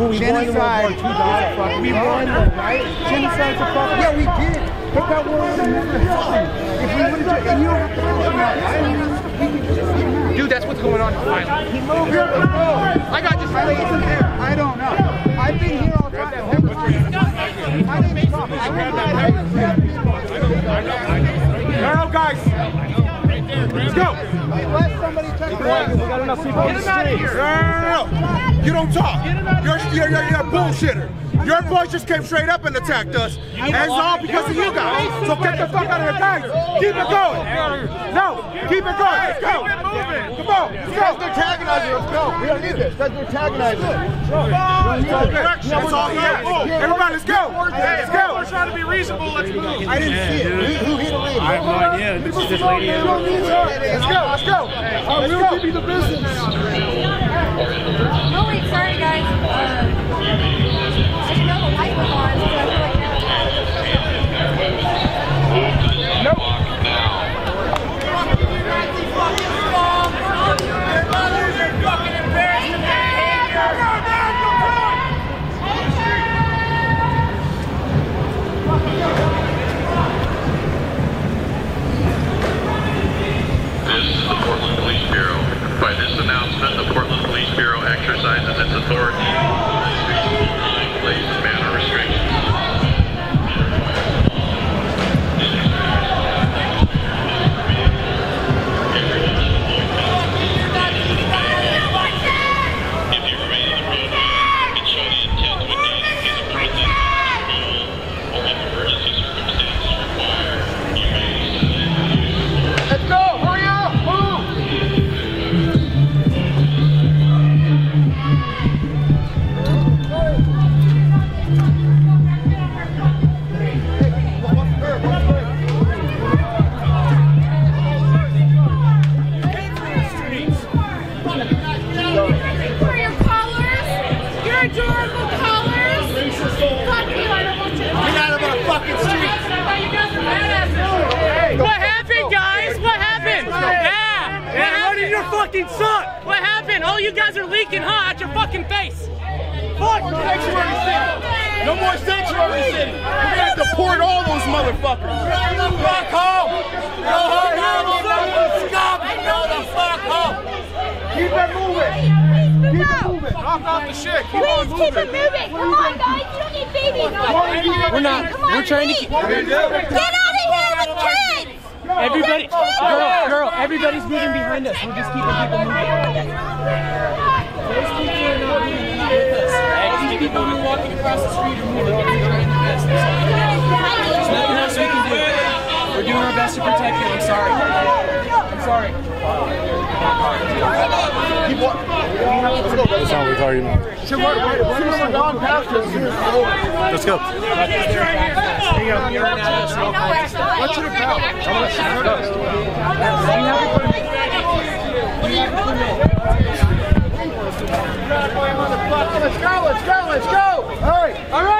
Well, we won in World War II. That was a fucking. We won, though, right? Genocide's a fucking. Yeah, we did. But that war would have never happened. If we would have and you don't have to tell us Dude, that's what's going on in Thailand. He moved here. I got just I wasn't there. I don't know. I've been here all the time. I didn't. I went No, no, guys. Let's go. Let somebody check it out. Get him out of here. No, no, no, no. You don't talk. You're, you're, you're, you're a bullshitter. Your boys just came straight up and attacked us. And it's all because of you guys. So get the fuck out of here, guys. Keep it going. No, keep it going. Let's go. Come on, let's go. They're antagonizing. Let's go. We don't need this. That's antagonizing. That's all he has. Everybody, let's go. Let's go. We're trying to be reasonable. Let's move. I didn't see it. Who, who hit a lady? I have no idea. This is this lady. Let's go. Let's go. I will give you the business. Wait, sorry This announcement, your adorable collars. Fuck you, I don't want you to. Get out of our fucking street. You guys. What happened, guys? What happened? Yeah. What happened? your fucking son. What happened? All you guys are leaking, huh? At your fucking face. Fuck sanctuary city. No more sanctuary city. We're gonna deport all those motherfuckers. Go the fuck home. Go home, home, home. Scum. Go the fuck home. Keep it moving. Keep it moving. Knock off the shit. Keep on Please keep it moving. moving. Come on, guys. You don't need babies. We're not. Come on, We're trying to keep. Get out of here with kids. Everybody, girl, girl, everybody's moving behind us. We're just keeping people moving. Those people are not moving with us. These people are walking across the street are moving. There's nothing else we can do. We're doing our best to protect you. I'm sorry. Sorry. That's not what we're talking about. Let's go. What's it about? Let's go. Let's go. Let's go. All right. All right,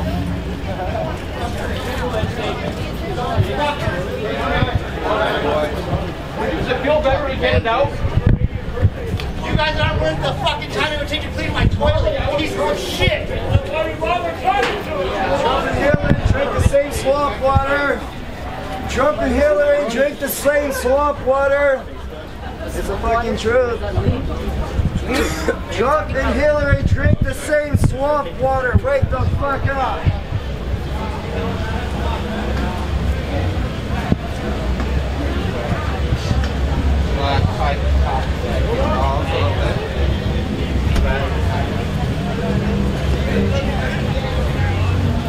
out? You guys aren't worth the fucking time it would take to clean my toilet, piece of shit! Trump and Hillary drink the same swamp water. Trump and Hillary drink the same swamp water. It's a fucking truth. Chuck and Hillary drink the same swamp water. Wake the fuck up.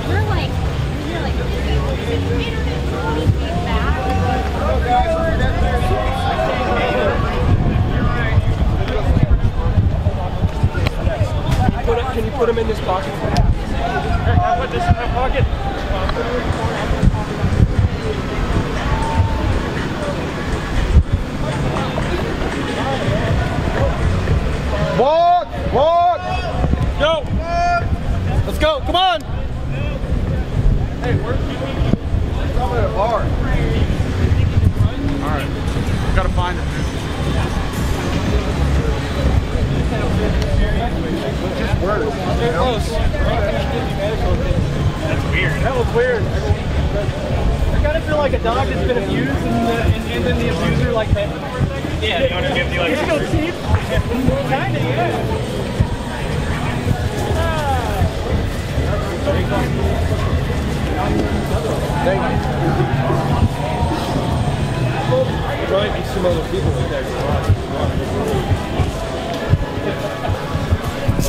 We're like, we're like, back. Put it, can you put them in this pocket? I put this in my pocket. Walk! Walk! Go! Let's go, come on! I'm at a bar. Alright. Gotta find it. Close. That's weird. That was weird. I kind of feel like a dog that's been abused and, the, and, and then the abuser like that. Yeah, you want to give me like. You cheap? Kinda, yeah. Probably be some other people with that garage.